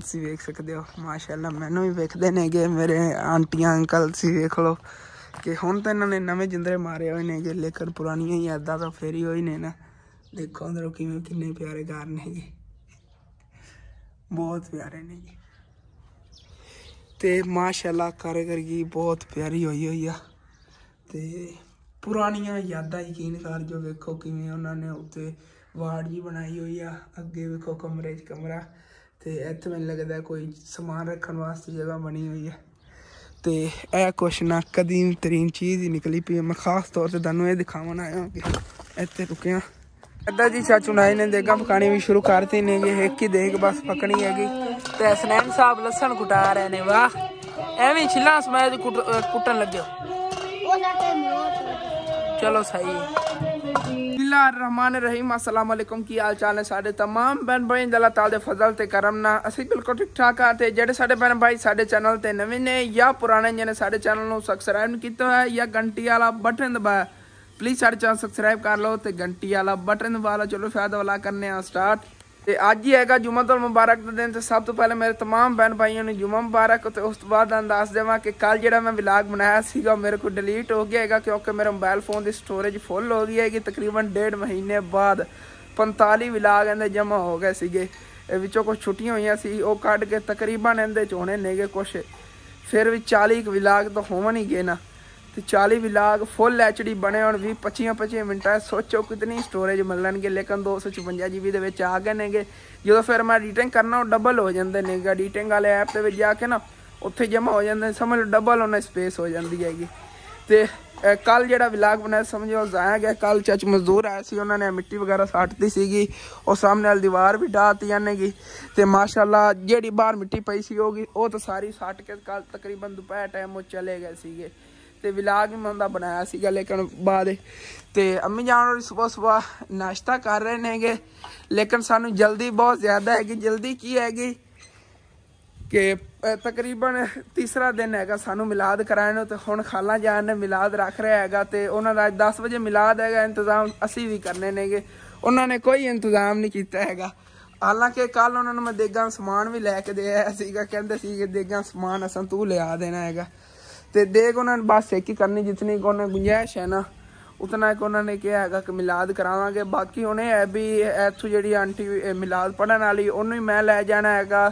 ਤੁਸੀਂ ਵੇਖ ਸਕਦੇ ਹੋ, ਮਾਸ਼ਾਅੱਲਾ, ਮੈਨੂੰ ਵੀ ਵੇਖਦੇ ਨੇਗੇ, ਮੇਰੇ ਆਂਟੀਆਂ, ਅੰਕਲ ਸੀ ਵੇਖ ਲਓ ਕਿ ਹੁਣ ਤਾਂ ਇਹਨਾਂ ਨੇ ਨਵੇਂ ਜਿੰਦਰੇ ਮਾਰੇ ਹੋਏ ਨੇਗੇ, ਲੇਕਿਨ ਪੁਰਾਣੀਆਂ ਯਾਦਾਂ ਤਾਂ ਫੇਰ ਹੀ ਹੋਈ ਨੇ ਨਾ। ਦੇਖੋ ਅੰਦਰੋਂ ਕਿਵੇਂ, ਕਿੰਨੇ ਪਿਆਰੇ ਘਰ ਨੇਗੇ ਬਹੁਤ ਪਿਆਰੇ ਨੇ ਜੀ। ਤੇ ਮਾਸ਼ਾਅੱਲਾ ਕਾਰੀਗਰੀ ਬਹੁਤ ਪਿਆਰੀ ਹੋਈ ਹੋਈ ਆ। ਤੇ ਪੁਰਾਣੀਆਂ ਯਾਦਾਂ ਯਕੀਨ ਕਰ ਜੋ ਵੇਖੋ ਕਿਵੇਂ ਉਹਨਾਂ ਨੇ ਉੱਤੇ ਵਾਰਡ ਜੀ ਬਣਾਈ ਹੋਈ ਆ। ਅੱਗੇ ਵੇਖੋ ਕਮਰੇ 'ਚ ਕਮਰਾ। ਤੇ ਇੱਥੇ ਮੈਨੂੰ ਲੱਗਦਾ ਕੋਈ ਸਮਾਨ ਰੱਖਣ ਵਾਸਤੇ ਜਗ੍ਹਾ ਬਣੀ ਹੋਈ ਹੈ। ਤੇ ਇਹ ਕੁਛ ਨਾ ਕਦੀਮ ਤਰੀਨ ਚੀਜ਼ ਹੀ ਨਿਕਲੀ ਪਈ। ਮੈਂ ਖਾਸ ਤੌਰ ਤੇ ਤੁਹਾਨੂੰ ਇਹ ਦਿਖਾਉਣ ਆਇਆ ਹਾਂ ਕਿ ਇੱਥੇ ਰੁਕਿਆ ਅੱਦਾ ਜੀ ਚਾਚੂ ਨਾਈ ਨੇ ਦੇਗਾ ਪਕਾਣੀ ਵੀ ਸ਼ੁਰੂ ਕਰਤੀ ਨੇ ਇਹ ਇੱਕ ਹੀ ਦੇਗ ਬਸ ਪਕਣੀ ਹੈਗੀ। ਤੇ ਹਸਨੈਨ ਸਾਹਿਬ ਲਸਣ ਕੁਟਾ ਰਹੇ ਨੇ ਵਾਹ। ਐਵੇਂ ਛਿੱਲਾ ਸਮੈਦ ਕੁੱਟਣ ਲੱਗਿਓ ਚਲੋ ਸਹੀ। ਬਿਸਮਿਲ੍ਲਾਹਿਰਰਹਿਮਾਨਿਰ ਰਹੀਮ ਅਸਲਾਮ ਅਲੈਕੁਮ ਕੀ ਹਾਲ ਚਾਲ ਨੇ ਸਾਡੇ तमाम ਭੈਣ ਭਾਈ ਅੱਲਾਹ ਤਾਲਾ ਦੇ ਫਜ਼ਲ ਤੇ ਕਰਮ ਨਾਲ ਅਸੀਂ ਬਿਲਕੁਲ ਠੀਕ ਠਾਕ ਆ ਤੇ ਜਿਹੜੇ ਸਾਡੇ ਭੈਣ ਭਾਈ ਸਾਡੇ ਚੈਨਲ ਤੇ ਨਵੇਂ ਨੇ ਜਾਂ ਪੁਰਾਣੇ ਜਿਹਨੇ ਸਾਡੇ ਚੈਨਲ ਨੂੰ ਸਬਸਕ੍ਰਾਈਬ ਨਹੀਂ ਕੀਤਾ ਹੋਇਆ ਜਾਂ ਘੰਟੀ ਵਾਲਾ ਬਟਨ ਦਬਾਇਆ ਪਲੀਜ਼ ਸਾਡੇ ਚੈਨਲ ਸਬਸਕ੍ਰਾਈਬ ਕਰ ਲਓ ਤੇ ਘੰਟੀ ਵਾਲਾ ਬਟਨ ਦਬਾ ਲਓ ਚਲੋ ਫਾਇਦਾ ਵਾਲਾ ਕਰਨੇ ਆ ਸਟਾਰਟ ਤੇ ਅੱਜ ਹੀ ਹੈਗਾ ਜੁਮਅਤੁਲ ਮੁਬਾਰਕ ਦਾ ਦਿਨ ਤੇ ਸਭ ਤੋਂ ਪਹਿਲੇ ਮੇਰੇ तमाम ਭੈਣ ਭਾਈਆਂ ਨੂੰ ਜੁਮਾ ਮੁਬਾਰਕ ਤੇ ਉਸ ਤੋਂ ਬਾਅਦ ਤੁਹਾਨੂੰ ਦੱਸ ਦੇਵਾਂ ਕਿ ਕੱਲ ਜਿਹੜਾ ਮੈਂ ਵਲੌਗ ਬਣਾਇਆ ਸੀਗਾ ਮੇਰੇ ਕੋਲ ਡਿਲੀਟ ਹੋ ਗਿਆ ਹੈਗਾ ਕਿਉਂਕਿ ਮੇਰੇ ਮੋਬਾਈਲ ਫੋਨ ਦੀ ਸਟੋਰੇਜ ਫੁੱਲ ਹੋ ਗਈ ਹੈਗੀ ਤਕਰੀਬਨ ਡੇਢ ਮਹੀਨੇ ਬਾਅਦ 45 ਵਲੌਗ ਇਹਦੇ ਜਮ੍ਹਾਂ ਹੋ ਗਏ ਸੀਗੇ ਇਹ ਵਿੱਚੋਂ ਕੁਝ ਛੁੱਟੀਆਂ ਹੋਈਆਂ ਸੀ ਉਹ ਕੱਢ ਕੇ ਤਕਰੀਬਨ ਇਹਦੇ ਚ ਹੋਣੇ ਨੇਗੇ ਕੁਝ ਫਿਰ ਵੀ 40 ਕੁ ਵਲੌਗ ਤਾਂ ਹੋਵਣ ਹੀ ਗਏ ਨਾ ਤੇ 40 ਵਲੌਗ ਫੁੱਲ ਐਚਡੀ ਬਣੇ ਹੁਣ 20 25 25 ਮਿੰਟਾਂ ਸੋਚੋ ਕਿਤਨੀ ਸਟੋਰੇਜ ਮਿਲਣਗੇ ਲੇਕਿਨ 256 ਜੀਬੀ ਦੇ ਵਿੱਚ ਆ ਗਏ ਨੇਗੇ। ਜਦੋਂ ਫਿਰ ਮੈਂ ਐਡੀਟਿੰਗ ਕਰਨਾ ਉਹ ਡਬਲ ਹੋ ਜਾਂਦੇ ਨੇਗੇ। ਐਡੀਟਿੰਗ ਵਾਲੇ ਐਪ ਦੇ ਵਿੱਚ ਜਾ ਕੇ ਨਾ ਉੱਥੇ ਜਮਾ ਹੋ ਜਾਂਦੇ ਨੇ, ਸਮਝ ਲਓ ਡਬਲ ਉਹਨਾਂ ਸਪੇਸ ਹੋ ਜਾਂਦੀ ਹੈਗੀ। ਤੇ ਕੱਲ ਜਿਹੜਾ ਵਲੌਗ ਬਣਾਇਆ ਸਮਝੋ ਜ਼ਾਇਆ ਗਿਆ। ਕੱਲ ਚਾਚ ਮਜ਼ਦੂਰ ਆਇਆ ਸੀ ਉਹਨਾਂ ਨੇ ਮਿੱਟੀ ਵਗੈਰਾ ਸਾਟਦੀ ਸੀਗੀ। ਉਹ ਸਾਹਮਣੇ ਵਾਲੀ ਦੀਵਾਰ ਵੀ ਢਾਤੀ ਜਾਣੇਗੀ ਤੇ ਮਾਸ਼ਾਅੱਲਾ ਜਿਹੜੀ ਬਾਹਰ ਮਿੱਟੀ ਪਈ ਸੀ ਹੋਗੀ ਉਹ ਤਾਂ ਸਾਰੀ ਸਾਟ ਕੇ ਕੱਲ ਤਕਰੀਬਨ ਦੁਪਹਿਰ ਟਾਈਮ ਉਹ ਚਲੇ ਗਏ ਸੀਗੇ। ਤੇ ਵਲੌਗ ਵੀ ਮੈਂ ਉਹਦਾ ਬਣਾਇਆ ਸੀਗਾ ਲੇਕਿਨ ਬਾਅਦ ਤੇ ਅੰਮੀ ਜਾਨ ਹੋਰੀ ਸਵੇਰ ਸਵੇਰ ਨਾਸ਼ਤਾ ਕਰ ਰਹੇ ਨੇਗੇ ਲੇਕਿਨ ਸਾਨੂੰ ਜਲਦੀ ਬਹੁਤ ਜ਼ਿਆਦਾ ਹੈਗੀ। ਜਲਦੀ ਕੀ ਹੈਗੀ? ਕਿ ਤਕਰੀਬਨ ਤੀਸਰਾ ਦਿਨ ਹੈਗਾ ਸਾਨੂੰ ਮਿਲਾਦ ਕਰਾਉਣ ਨੂੰ ਤੇ ਹੁਣ ਖਾਲਾ ਜਾਨ ਨੇ ਮਿਲਾਦ ਰੱਖ ਰਿਹਾ ਹੈਗਾ ਤੇ ਉਹਨਾਂ ਦਾ 10 ਵਜੇ ਮਿਲਾਦ ਹੈਗਾ। ਇੰਤਜ਼ਾਮ ਅਸੀਂ ਵੀ ਕਰਨੇ ਨੇਗੇ ਉਹਨਾਂ ਨੇ ਕੋਈ ਇੰਤਜ਼ਾਮ ਨਹੀਂ ਕੀਤਾ ਹੈਗਾ। ਹਾਲਾਂਕਿ ਕੱਲ ਉਹਨਾਂ ਨੂੰ ਮੈਂ ਦੇਗਾ ਸਮਾਨ ਵੀ ਲੈ ਕੇ ਦੇ ਆਇਆ ਸੀਗਾ। ਕਹਿੰਦੇ ਸੀ ਕਿ ਦੇਗਾ ਸਮਾਨ ਅਸਾਂ ਤੂੰ ਲਿਆ ਦੇਣਾ ਹੈਗਾ। ਤੇ ਦੇਖ ਉਹਨਾਂ ਨੇ ਬਸ ਇੱਕ ਹੀ ਕਰਨੀ, ਜਿਤਨੀ ਕੋ ਉਹਨਾਂ ਗੁੰਜਾਇਸ਼ ਹੈ ਨਾ, ਉਤਨਾ ਇੱਕ ਉਹਨਾਂ ਨੇ ਕਿਹਾ ਹੈਗਾ ਕਿ ਮਿਲਾਦ ਕਰਾਵਾਂਗੇ। ਬਾਕੀ ਉਹਨੇ ਹੈ ਵੀ ਇੱਥੋਂ ਜਿਹੜੀ ਆਂਟੀ ਮਿਲਾਦ ਪੜਨ ਵਾਲੀ, ਉਹਨੂੰ ਹੀ ਮੈਂ ਲੈ ਜਾਣਾ ਹੈਗਾ।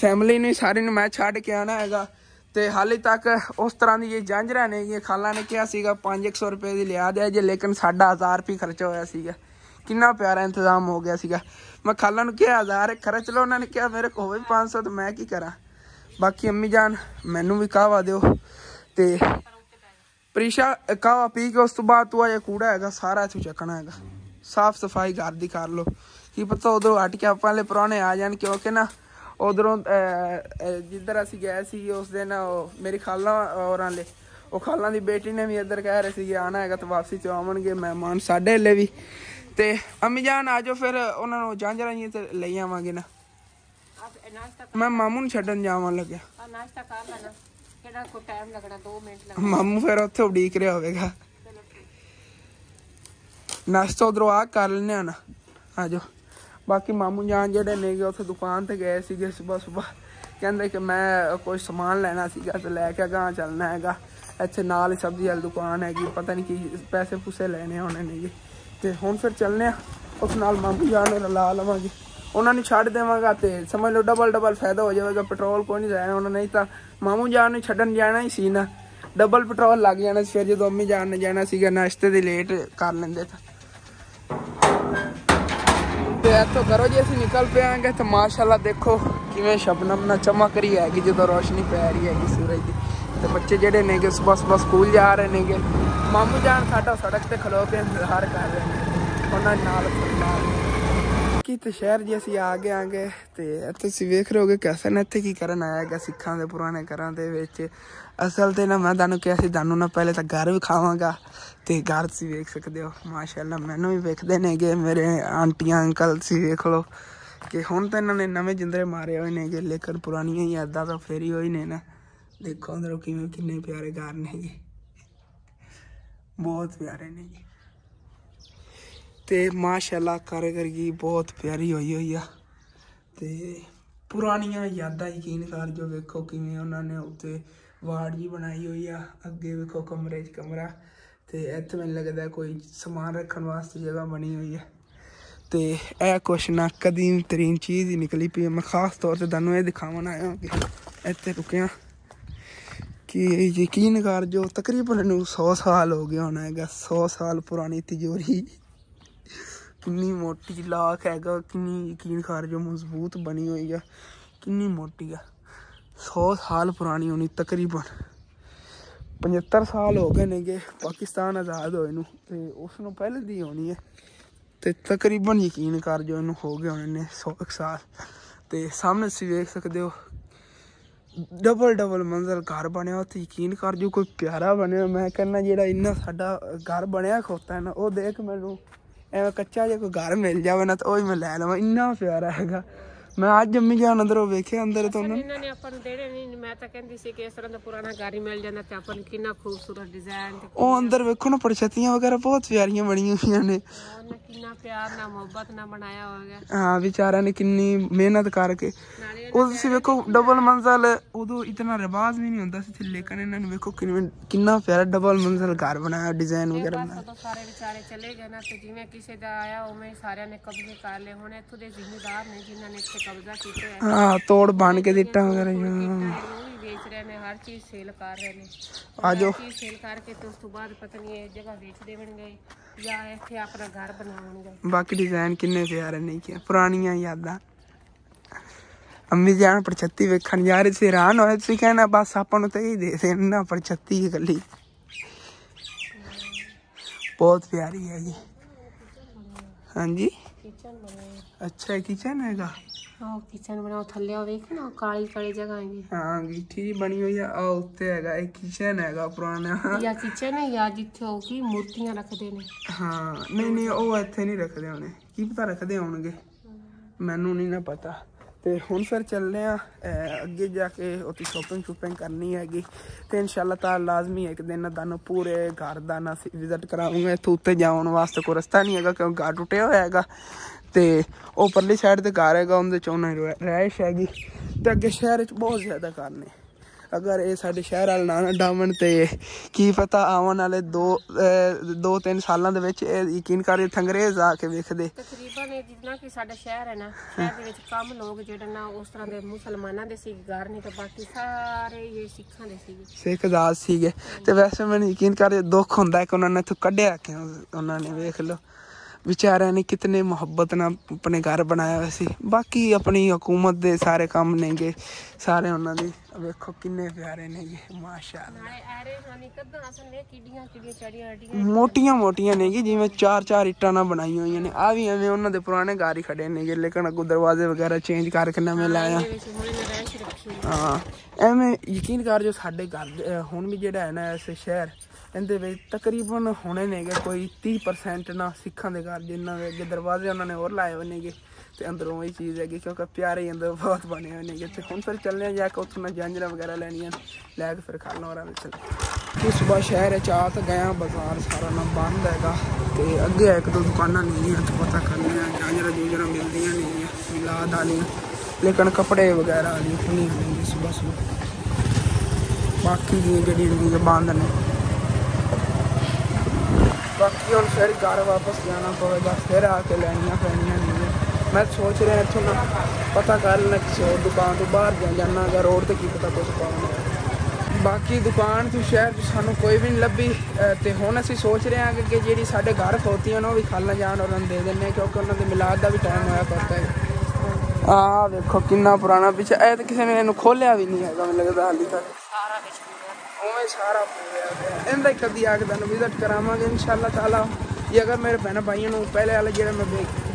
ਫੈਮਿਲੀ ਨੂੰ ਸਾਰੀ ਨੂੰ ਮੈਂ ਛੱਡ ਕੇ ਆਣਾ ਹੈਗਾ। ਤੇ ਹਾਲੇ ਤੱਕ ਉਸ ਤਰ੍ਹਾਂ ਦੀ ਇਹ ਜਾਂਜਰਾ ਨੇ ਖਾਲਾ ਨੇ ਕਿਹਾ ਸੀਗਾ 500 ਰੁਪਏ ਦੀ ਲਿਆ ਦੇ ਜੇ, ਲੇਕਿਨ ਸਾਡਾ 1000 ਰੁਪਏ ਖਰਚਾ ਹੋਇਆ ਸੀਗਾ। ਕਿੰਨਾ ਪਿਆਰਾ ਇੰਤਜ਼ਾਮ ਹੋ ਗਿਆ ਸੀਗਾ। ਮੈਂ ਖਾਲਾ ਨੂੰ ਕਿਹਾ 1000 ਖਰਚ ਲਓ। ਉਹਨਾਂ ਨੇ ਕਿਹਾ, ਮੇਰੇ ਕੋਲ ਹੋਵੇ 500 ਤੇ ਮੈਂ ਕੀ ਕਰਾਂ? ਬਾਕੀ ਅੰਮੀ ਜਾਨ, ਮੈਨੂੰ ਵੀ ਕਾਹਵਾ ਦਿਓ। ਤੇ ਪ੍ਰੀਸ਼ਾ ਕਾਹਵਾ ਪੀ ਕੇ ਉਸ ਤੋਂ ਬਾਅਦ ਤੂੰ ਆ ਕੂੜਾ ਹੈਗਾ ਸਾਰਾ ਇੱਥੋਂ ਚੱਕਣਾ ਹੈਗਾ। ਸਾਫ਼ ਸਫ਼ਾਈ ਘਰ ਦੀ ਕਰ ਲੋ ਕੀ ਪਤਾ ਉਧਰੋਂ ਹਟ ਕੇ ਆਪਾਂ ਵਾਲੇ ਪੁਰਾਣੇ ਆ ਜਾਣ ਕਿਉਂਕਿ ਨਾ ਉਧਰੋਂ ਜਿੱਧਰ ਅਸੀਂ ਗਏ ਸੀ ਉਸ ਦਿਨ ਮੇਰੀ ਖਾਲਾ ਔਰਾਂ ਲੈ ਉਹ ਖਾਲਾਂ ਦੀ ਬੇਟੀ ਨੇ ਵੀ ਇੱਧਰ ਕਹਿ ਰਹੇ ਸੀ ਆਣਾ ਹੈਗਾ ਤਾਂ ਵਾਪਸੀ ਚ ਆਉਣਗੇ ਮਹਿਮਾਨ ਸਾਡੇ ਲਈ ਵੀ। ਤੇ ਅੰਮੀ ਜਾਨ ਆ ਜਾਓ ਫਿਰ ਉਹਨਾਂ ਨੂੰ ਜਾਂਜਰਾਂ ਜੀ ਤੇ ਲਈ ਆਵਾਂਗੇ ਨਾ। ਮੈਂ ਮਾਮੂ ਨੂੰ ਛੱਡਣ ਜਾਵਾਂ ਲੱਗਿਆ। ਆ ਨਾਸ਼ਤਾ ਕਰ ਲੈਣਾ। ਕਿਹੜਾ ਕੋ ਟਾਈਮ ਲੱਗਣਾ 2 ਮਿੰਟ ਲੱਗਣਾ। ਮਾਮੂ ਫਿਰ ਉੱਥੇ ਉਡੀਕ ਰਿਹਾ ਹੋਵੇਗਾ। ਨਾਸ਼ਤਾ ਉਧਰੋਂ ਆ ਕਰ ਲੈਨੇ ਆ ਨਾ। ਆ ਜਾਓ। ਬਾਕੀ ਮਾਮੂ ਜਾਨ ਜਿਹੜੇ ਨੇਗੇ ਉੱਥੇ ਦੁਕਾਨ ਤੇ ਗਏ ਸੀਗੇ ਸਵੇਰ ਸਵੇਰ ਕਹਿੰਦੇ ਕਿ ਮੈਂ ਕੋਈ ਸਮਾਨ ਲੈਣਾ ਸੀਗਾ ਤੇ ਲੈ ਕੇ ਗਾਂ ਚੱਲਣਾ ਹੈਗਾ। ਇੱਥੇ ਨਾਲ ਹੀ ਸਬਜ਼ੀ ਵਾਲੀ ਦੁਕਾਨ ਹੈਗੀ, ਪਤਾ ਨਹੀਂ ਕੀ ਪੈਸੇ ਪੂਸੇ ਲੈਣੇ ਹੋਣੇ ਨੇਗੇ। ਤੇ ਹੁਣ ਫਿਰ ਚੱਲਨੇ ਆ। ਉਸ ਨਾਲ ਮਾਮੂ ਜਾਨ ਨੂੰ ਲਾ ਲਵਾਂਗੇ। ਉਹਨਾਂ ਨੂੰ ਛੱਡ ਦੇਵਾਂਗਾ ਤੇ ਸਮਝ ਲਓ ਡਬਲ ਡਬਲ ਫਾਇਦਾ ਹੋ ਜਾਵੇਗਾ ਪੈਟਰੋਲ ਕੋਈ ਨਹੀਂ ਜਾਣਾ ਉਹਨਾਂ ਨਹੀਂ ਤਾਂ ਮਾਮੂ ਜਾਨ ਨੂੰ ਛੱਡਣ ਜਾਣਾ ਹੀ ਸੀ ਨਾ। ਡਬਲ ਪੈਟਰੋਲ ਲੱਗ ਜਾਣਾ ਸੀ, ਫਿਰ ਜਦੋਂ ਅੰਮੀ ਜਾਨ ਨੇ ਜਾਣਾ ਸੀਗਾ, ਨਾਸ਼ਤੇ ਦੀ ਲੇਟ ਕਰ ਲੈਂਦੇ ਤਾਂ। ਤੇ ਇੱਥੋਂ ਕਰੋ ਜੇ, ਅਸੀਂ ਨਿਕਲ ਪਿਆਂਗੇ ਤਾਂ ਮਾਸ਼ਾਅੱਲਾ ਦੇਖੋ ਕਿਵੇਂ ਸ਼ਬਨਮ ਨਾ ਚਮਕ ਰਹੀ ਹੈਗੀ, ਜਦੋਂ ਰੋਸ਼ਨੀ ਪੈ ਰਹੀ ਹੈਗੀ ਸੂਰਜ ਦੀ। ਤੇ ਬੱਚੇ ਜਿਹੜੇ ਨੇਗੇ, ਸਵੇਰ ਸਵੇਰ ਸਕੂਲ ਜਾ ਰਹੇ ਨੇਗੇ। ਮਾਮੂ ਜਾਨ ਸਾਡਾ ਸੜਕ ਤੇ ਖਲੋ ਕੇ ਇੰਤਜ਼ਾਰ ਕਰ ਰਹੇ ਨੇ। ਉਹਨਾਂ ਨਾਲ ਨਾਲ ਕੀ ਤੇ ਸ਼ਹਿਰ ਜੀ ਅਸੀਂ ਆ ਗਏ ਆਂਗੇ ਤੇ ਤੁਸੀਂ ਵੇਖ ਰਹੇ ਹੋਗੇ ਕੈਸਨ ਇੱਥੇ ਕੀ ਕਰਨ ਆਇਆ ਹੈਗਾ ਸਿੱਖਾਂ ਦੇ, ਪੁਰਾਣੇ ਘਰਾਂ ਦੇ ਵਿੱਚ। ਅਸਲ ਤੇ ਨਾ ਮੈਂ ਤੁਹਾਨੂੰ ਕਿਹਾ ਸੀ, ਤੁਹਾਨੂੰ ਨਾ ਪਹਿਲੇ ਤਾਂ ਘਰ ਵਿਖਾਵਾਂਗਾ ਤੇ ਘਰ ਤੁਸੀਂ ਵੇਖ ਸਕਦੇ ਹੋ। ਮਾਸ਼ਾਅੱਲਾ, ਮੈਨੂੰ ਵੀ ਵੇਖਦੇ ਨੇਗੇ, ਮੇਰੇ ਆਂਟੀਆਂ, ਅੰਕਲ ਸੀ ਵੇਖ ਲਓ ਕਿ ਹੁਣ ਤਾਂ ਇਹਨਾਂ ਨੇ ਨਵੇਂ ਜਿੰਦਰੇ ਮਾਰੇ ਹੋਏ ਨੇਗੇ, ਲੇਕਿਨ ਪੁਰਾਣੀਆਂ ਯਾਦਾਂ ਤਾਂ ਫੇਰ ਹੀ ਹੋਈ ਨੇ ਨਾ। ਦੇਖੋ ਅੰਦਰੋਂ ਕਿਵੇਂ, ਕਿੰਨੇ ਪਿਆਰੇ ਘਰ ਜੀ ਬਹੁਤ ਪਿਆਰੇ ਨੇ ਜੀ ਤੇ ਮਾਸ਼ਾਅੱਲਾ ਕਾਰੀਗਰੀ ਬਹੁਤ ਪਿਆਰੀ ਹੋਈ ਹੋਈ ਆ। ਤੇ ਪੁਰਾਣੀਆਂ ਯਾਦਾਂ ਯਕੀਨ ਕਰ ਜੋ ਵੇਖੋ ਕਿਵੇਂ ਉਹਨਾਂ ਨੇ ਉੱਤੇ ਵਾਰਡ ਜੀ ਬਣਾਈ ਹੋਈ ਆ। ਅੱਗੇ ਵੇਖੋ ਕਮਰੇ 'ਚ ਕਮਰਾ। ਤੇ ਇੱਥੇ ਮੈਨੂੰ ਲੱਗਦਾ ਕੋਈ ਸਮਾਨ ਰੱਖਣ ਵਾਸਤੇ ਜਗ੍ਹਾ ਬਣੀ ਹੋਈ ਆ। ਤੇ ਇਹ ਕੁਛ ਨਾ ਕਦੀਮ ਤਰੀਨ ਚੀਜ਼ ਹੀ ਨਿਕਲੀ ਪਈ ਮੈਂ ਖਾਸ ਤੌਰ ਤੇ ਤੁਹਾਨੂੰ ਇਹ ਦਿਖਾਉਣ ਆਇਆ ਕਿ ਇੱਥੇ ਰੁਕਿਆ। ਕਿ ਯਕੀਨ ਕਰ ਜੋ ਤਕਰੀਬਨ ਨੂੰ 100 ਸਾਲ ਹੋ ਗਿਆ ਹੋਣਾ ਹੈਗਾ। 100 ਸਾਲ ਪੁਰਾਣੀ ਤਿਜੋਰੀ। ਕਿੰਨੀ ਮੋਟੀ ਲਾਖ ਹੈਗਾ, ਕਿੰਨੀ ਯਕੀਨ ਕਰ ਜੋ ਮਜ਼ਬੂਤ ਬਣੀ ਹੋਈ ਆ, ਕਿੰਨੀ ਮੋਟੀ ਆ। 100 ਸਾਲ ਪੁਰਾਣੀ ਹੋਣੀ ਤਕਰੀਬਨ। 75 ਸਾਲ ਹੋ ਗਏ ਨੇਗੇ, ਪਾਕਿਸਤਾਨ ਆਜ਼ਾਦ ਹੋਏ ਨੂੰ, ਤੇ ਉਸ ਨੂੰ ਪਹਿਲੇ ਦੀ ਹੋਣੀ ਹੈ ਤੇ ਤਕਰੀਬਨ ਯਕੀਨ ਕਰ ਜੋ ਇਹਨੂੰ ਹੋ ਗਏ ਹੋਣੇ ਨੇ 100 ਕੁ ਸਾਲ। ਤੇ ਸਾਹਮਣੇ ਤੁਸੀਂ ਵੇਖ ਸਕਦੇ ਹੋ ਡਬਲ ਡਬਲ ਮੰਜ਼ਲ ਘਰ ਬਣਿਆ, ਉੱਥੇ ਯਕੀਨ ਕਰ ਜੋ ਕੋਈ ਪਿਆਰਾ ਬਣਿਆ। ਮੈਂ ਕਹਿੰਦਾ ਜਿਹੜਾ ਇੰਨਾ ਸਾਡਾ ਘਰ ਬਣਿਆ ਖੋਤਾ ਹੈ ਨਾ, ਉਹ ਦੇਖ ਮੈਨੂੰ ਐਵੇਂ ਕੱਚਾ ਜਿਹਾ ਕੋਈ ਘਰ ਮਿਲ ਜਾਵੇ ਨਾ ਤਾਂ ਉਹ ਹੀ ਮੈਂ ਲੈ ਲਵਾਂ, ਇੰਨਾ ਪਿਆਰਾ ਹੈਗਾ। ਮੈਂ ਅੱਜ ਜੰਮੀ ਜਾਨ ਅੰਦਰੋਂ ਵੇਖਿਆ ਅੰਦਰ ਤੋਂ ਨਾ ਇਹਨਾਂ ਨੇ ਆਪਾਂ ਨੂੰ ਦੇਣੇ ਨਹੀਂ ਮੈਂ ਤਾਂ ਕਹਿੰਦੀ ਸੀ ਕਿ ਇਸ ਤਰ੍ਹਾਂ ਦਾ ਪੁਰਾਣਾ ਘਰ ਹੀ ਮਿਲ ਜਾਂਦਾ ਤੇ ਆਪਾਂ ਨੂੰ ਕਿੰਨਾ ਖੂਬਸੂਰਤ ਡਿਜ਼ਾਈਨ ਤੇ ਉਹ ਅੰਦਰ ਵੇਖੋ ਨਾ ਪਰਛਤੀਆਂ ਵਗੈਰਾ ਬਹੁਤ ਪਿਆਰੀਆਂ ਬਣੀਆਂ ਹੋਈਆਂ ਨੇ। ਉਹਨੇ ਕਿੰਨਾ ਪਿਆਰ ਨਾਲ ਮੁਹੱਬਤ ਨਾਲ ਬਣਾਇਆ ਹੋਵੇਗਾ ਹਾਂ ਵਿਚਾਰਿਆਂ ਨੇ ਕਿੰਨੀ ਮਿਹਨਤ ਕਰਕੇ। ਉਹ ਤੁਸੀਂ ਵੇਖੋ ਡਬਲ ਮੰਜ਼ਲ ਉਦੋਂ ਇਤਨਾ ਰਿਵਾਜ ਵੀ ਨਹੀਂ ਹੁੰਦਾ ਸੀ ਤੇ ਲੇਕਿਨ ਇਹਨਾਂ ਨੂੰ ਵੇਖੋ ਕਿੰਨੇ ਕਿੰਨਾ ਪਿਆਰਾ ਡਬਲ ਮੰਜ਼ਲ ਘਰ ਬਣਾਇਆ ਡਿਜ਼ਾਈਨ ਵਗੈਰਾ ਸਾਰੇ ਵਿਚਾਰੇ ਚਲੇ ਗਏ ਨਾ ਤੇ ਜਿਵੇਂ ਕਿਸੇ ਦਾ ਆਇਆ ਉਵੇਂ ਸਾਰਿਆਂ ਨੇ ਕਬਜ਼ੇ ਕਰ ਲਏ। ਹੁਣ ਇੱਥੋਂ ਦੇ ਜ਼ਿੰਮੇਦਾਰ ਨੇ ਜਿਨ੍ਹਾਂ ਨੇ ਇੱਥੇ ਕਬਜ਼ਾ ਕੀਤਾ ਹੈ। ਹਾਂ ਤੋੜ ਬਣ ਕੇ ਦਿੱਟਾਂ ਵਗੈਰਾ ਹੈ, ਵੇਚ ਰਹੇ ਨੇ ਹਰ ਚੀਜ਼ ਸੇਲ ਕਰ ਰਹੇ ਨੇ। ਆ ਜਾਓ। ਚੀਜ਼ ਸੇਲ ਕਰਕੇ ਤੇ ਉਸ ਤੋਂ ਬਾਅਦ ਪਤਾ ਨਹੀਂ ਇਹ ਜਗ੍ਹਾ ਵੇਚ ਦੇਣਗੇ ਜਾਂ ਇੱਥੇ ਆਪਣਾ ਘਰ ਬਣਾਉਣਗੇ। ਬਾਕੀ ਡਿਜ਼ਾਈਨ ਕਿੰਨੇ ਪਿਆਰੇ ਨੇ ਕਿ ਪੁਰਾਣੀਆਂ ਯਾਦਾਂ। ਅੰਮੀ ਜਾਨ ਪਰ 36 ਵੇਖਣ ਜਾ ਰਹੇ ਸੀ ਹੈਰਾਨ ਹੋਏ ਸੀ ਕਹਿਣਾ ਬਸ ਆਪਾਂ ਨੂੰ ਤਾਂ ਇਹ ਦੇ ਦੇਣ ਨਾ ਪਰ 36 ਇਕੱਲੀ। ਬਹੁਤ ਪਿਆਰੀ ਹੈ ਜੀ। ਹਾਂਜੀ? ਕਿਚਨ ਬਣਾਇਆ ਅੱਛਾ ਕਿਚਨ ਹੈਗਾ? ਉਹ ਕਿਚਨ ਬਣਾਓ ਥੱਲੇ ਉਹ ਵੇਖ ਨਾ ਕਾਲੀ ਕਾਲੀ ਜਗ੍ਹਾ ਹੈਗੀ। ਹਾਂ ਗਿੱਠੀ ਜਿਹੀ ਬਣੀ ਹੋਈ ਆ ਆ ਉੱਤੇ ਹੈਗਾ ਇਹ ਕਿਚਨ ਹੈਗਾ ਪੁਰਾਣਾ। ਜਾਂ ਕਿਚਨ ਹੈ ਜਾਂ ਜਿੱਥੇ ਉਹ ਕੀ ਮੂਰਤੀਆਂ ਰੱਖਦੇ ਨੇ। ਹਾਂ ਨਹੀਂ ਨਹੀਂ ਉਹ ਇੱਥੇ ਨਹੀਂ ਰੱਖਦੇ ਹੋਣੇ। ਕੀ ਪਤਾ ਰੱਖਦੇ ਹੋਣਗੇ। ਮੈਨੂੰ ਨਹੀਂ ਨਾ ਪਤਾ। ਤੇ ਹੁਣ ਫਿਰ ਚੱਲਦੇ ਆ ਅੱਗੇ ਜਾ ਕੇ ਉੱਥੇ ਸ਼ੋਪਿੰਗ ਸ਼ੂਪਿੰਗ ਕਰਨੀ ਹੈਗੀ। ਤੇ ਇਨਸ਼ਾਅੱਲਾ ਤਾਲਾ ਲਾਜ਼ਮੀ ਹੈ ਇੱਕ ਦਿਨ ਤੁਹਾਨੂੰ ਪੂਰੇ ਘਰ ਦਾ ਨਾ ਵਿਜ਼ਿਟ ਕਰਾਉਂਗਾ ਇੱਥੋਂ ਉੱਤੇ ਜਾਣ ਵਾਸਤੇ ਕੋਈ ਰਸਤਾ ਨਹੀਂ ਹੈਗਾ ਕਿਉਂਕਿ ਘਰ ਟੁੱਟਿਆ ਹੋਇਆ ਹੈਗਾ। ਤੇ ਉਹ ਪਰਲੀ ਸਾਈਡ ਤੇ ਘਰ ਹੈਗਾ ਉਹਦੇ ਚ ਉਹਨਾਂ ਰਹਿਸ਼ ਹੈਗੀ। ਤੇ ਅੱਗੇ ਸ਼ਹਿਰ ਚ ਬਹੁਤ ਜ਼ਿਆਦਾ ਘਰ ਨੇ। ਅਗਰ ਇਹ ਸਾਡੇ ਸ਼ਹਿਰ ਵਾਲ ਨਾ ਡਾਵਣ ਤੇ ਕੀ ਪਤਾ ਆਉਣ ਵਾਲੇ 2 2 3 ਸਾਲਾਂ ਦੇ ਵਿੱਚ ਇਹ ਯਕੀਨ ਕਰੇ ਥੰਗਰੇਜ਼ ਆ ਕੇ ਵੇਖਦੇ। ਤਕਰੀਬਨ ਇਹ ਜਿੰਨਾ ਕਿ ਸਾਡਾ ਸ਼ਹਿਰ ਹੈ ਨਾ ਸ਼ਹਿਰ ਦੇ ਵਿੱਚ ਕੰਮ ਲੋਕ ਜਿਹੜੇ ਨਾ ਉਸ ਤਰ੍ਹਾਂ ਦੇ ਮੁਸਲਮਾਨਾਂ ਦੇ ਸੀ ਗਾਰ ਨਹੀਂ ਤਾਂ ਬਾਕੀ ਸਾਰੇ ਇਹ ਸਿੱਖਾਂ ਦੇ ਸੀ ਸਿੱਖ ਦਾਸ ਸੀਗੇ। ਤੇ ਵੈਸੇ ਮੈਨੂੰ ਯਕੀਨ ਕਰ ਦੁੱਖ ਹੁੰਦਾ ਕਿ ਉਹਨਾਂ ਨੇ ਤੋਂ ਕੱਢਿਆ ਕਿਉਂ ਉਹਨਾਂ ਨੇ ਵੇਖ ਲਓ। ਵਿਚਾਰਿਆਂ ਨੇ ਕਿਤਨੇ ਮੁਹੱਬਤ ਨਾਲ ਆਪਣੇ ਘਰ ਬਣਾਇਆ ਹੋਇਆ ਸੀ। ਬਾਕੀ ਆਪਣੀ ਹਕੂਮਤ ਦੇ ਸਾਰੇ ਕੰਮ ਨੇਗੇ। ਸਾਰੇ ਉਹਨਾਂ ਦੇ। ਵੇਖੋ ਕਿੰਨੇ ਪਿਆਰੇ ਨੇਗੇ। ਮਾਸ਼ਾਅੱਲਾ। ਨਾਲੇ ਐਰੇ ਹਾਨੀ ਕਦਾਂ ਅਸਲ ਨੇ ਕਿੱਡੀਆਂ ਕਿੱਡੀਆਂ ਚੜੀਆਂ ਅੜੀਆਂ ਮੋਟੀਆਂ ਮੋਟੀਆਂ ਨੇਗੀ ਜਿਵੇਂ ਚਾਰ ਚਾਰ ਇੱਟਾਂ ਨਾਲ ਬਣਾਈਆਂ ਹੋਈਆਂ ਨੇ। ਆ ਵੀ ਐਵੇਂ ਉਹਨਾਂ ਦੇ ਪੁਰਾਣੇ ਘਰ ਹੀ ਖੜੇ ਨੇਗੇ। ਲੇਕਿਨ ਅੱਗੋਂ ਦਰਵਾਜ਼ੇ ਵਗੈਰਾ ਚੇਂਜ ਕਰਕੇ ਨਵੇਂ ਲਾਇਆ ਹਾਂ। ਐਵੇਂ ਯਕੀਨ ਕਰ ਜੋ ਸਾਡੇ ਘਰ ਹੁਣ ਵੀ ਜਿਹੜਾ ਹੈ ਨਾ ਇਸ ਸ਼ਹਿਰ ਇਹਦੇ ਵਿੱਚ ਤਕਰੀਬਨ ਹੋਣੇ ਨੇਗੇ ਕੋਈ 30% ਨਾ ਸਿੱਖਾਂ ਦੇ ਘਰ ਜਿਨ੍ਹਾਂ ਦੇ ਅੱਗੇ ਦਰਵਾਜ਼ੇ ਉਹਨਾਂ ਨੇ ਹੋਰ ਲਾਏ ਹੋਏ ਨੇਗੇ ਤੇ ਅੰਦਰੋਂ ਇਹ ਚੀਜ਼ ਹੈਗੀ ਕਿਉਂਕਿ ਪਿਆਰੇ ਹੀ ਅੰਦਰ ਬਹੁਤ ਬਣੇ ਹੋਏ ਨੇਗੇ ਤੇ ਹੁਣ ਫਿਰ ਚੱਲਦੇ ਆ ਜਾ ਕੇ ਉੱਥੋਂ ਮੈਂ ਜਾਂਜਰਾ ਵਗੈਰਾ ਲੈਣੀਆਂ ਲੈ ਕੇ ਫਿਰ ਖਾਣਾ ਹੋਰਾਂ ਵਿੱਚ ਚੱਲ। ਕਿ ਸਵੇਰ ਸ਼ਹਿਰ ਚ ਆ ਤਾਂ ਗਿਆ ਬਾਜ਼ਾਰ ਸਾਰਾ ਨਾ ਬੰਦ ਹੈਗਾ ਤੇ ਅੱਗੇ ਇੱਕ ਦੋ ਦੁਕਾਨਾਂ ਨਹੀਂ ਤੇ ਪਤਾ ਕਰਨੀ ਆ ਜਾਂਜਰਾ ਜੂਜਰਾ ਮਿਲਦੀਆਂ ਨਹੀਂ ਮਿਲਾਦ ਵਾਲੀਆਂ ਲੇਕਿਨ ਕੱਪੜੇ ਵਗੈਰਾ ਵਾਲੀ ਨਹੀਂ ਹੁੰਦੀ ਸਵੇਰ ਸਵੇਰ ਬਾਕੀ ਦੀਆਂ ਜਿਹੜੀਆਂ ਹੁੰਦੀਆਂ ਬੰਦ ਨੇ। ਬਾਕੀ ਹੁਣ ਫਿਰ ਘਰ ਵਾਪਸ ਜਾਣਾ ਪਵੇਗਾ ਫਿਰ ਆ ਕੇ ਲੈਣੀਆਂ ਪੈਣੀਆਂ ਨਹੀਂ ਮੈਂ ਸੋਚ ਰਿਹਾ ਇੱਥੋਂ ਨਾ, ਪਤਾ ਕਰ ਲੈਣਾ ਕਿਸੇ ਹੋਰ ਦੁਕਾਨ ਤੋਂ ਬਾਹਰ ਜਾ ਜਾਣਾ ਅਗਰ ਰੋਡ ਤੇ ਕੀ ਪਤਾ ਕੁਝ ਪਾਉਣਾ ਬਾਕੀ ਦੁਕਾਨ ਤੋਂ ਸ਼ਹਿਰ 'ਚ ਸਾਨੂੰ ਕੋਈ ਵੀ ਨਹੀਂ ਲੱਭੀ, ਅਹ ਤੇ ਹੁਣ ਅਸੀਂ ਸੋਚ ਰਹੇ ਹਾਂ ਕਿ ਜਿਹੜੀ ਸਾਡੇ ਘਰ ਖੋਤੀਆਂ ਨੇ ਉਹ ਵੀ ਖਾਲਾ ਜਾਣ ਉਹਨਾਂ ਨੂੰ ਦੇ ਦਿੰਨੇ ਹਾਂ, ਕਿਉਂਕਿ ਉਹਨਾਂ ਦੇ ਮਿਲਾਦ ਦਾ ਵੀ ਟਾਈਮ ਹੋਇਆ ਕਰਦਾ ਹੈ। ਆਹ ਵੇਖੋ ਕਿੰਨਾ ਪੁਰਾਣਾ ਪਿੱਛੇ, ਇਹ ਤਾਂ ਕਿਸੇ ਨੇ ਇਹਨੂੰ ਖੋਲਿਆ ਵੀ ਨਹੀਂ ਹੈਗਾ, ਮੈਨੂੰ ਲੱਗਦਾ ਹਾਲੀ ਤੱਕ। ਸਾਰਾ ਵਿੱਚ ਉਵੇਂ ਸਾਰਾ ਪੂਰਿਆ ਪਿਆ ਇਹਦਾ ਕਦੀ ਆ ਕੇ ਤੁਹਾਨੂੰ ਵਿਜ਼ਿਟ ਕਰਾਵਾਂਗੇ, ਇਨਸ਼ਾਅੱਲਾ ਤਾਲਾ। ਜੇ ਅਗਰ ਮੇਰੇ ਭੈਣ ਭਾਈਆਂ ਨੂੰ ਪਹਿਲੇ ਵਾਲੇ ਜਿਹੜਾ ਮੈਂ